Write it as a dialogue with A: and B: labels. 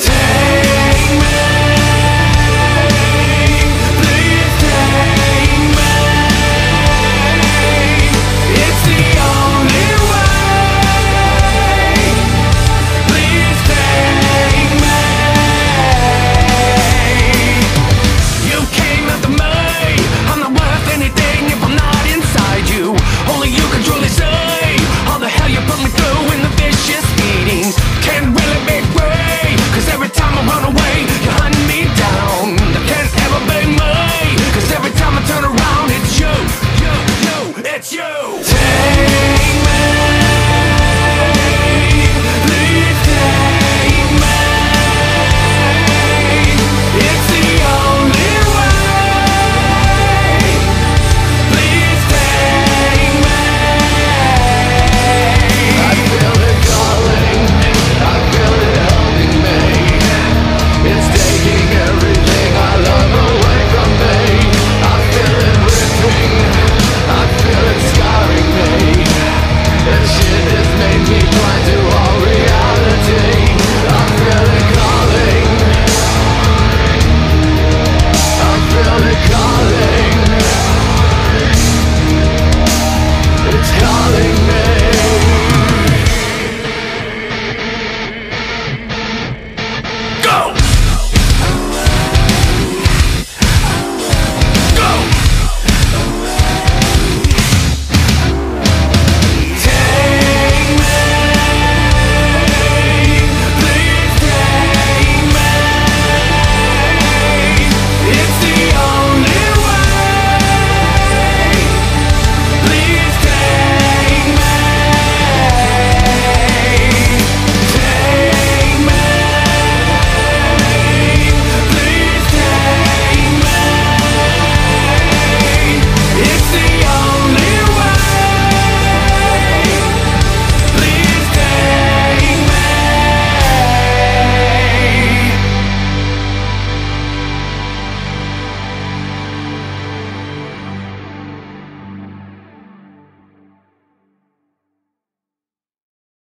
A: take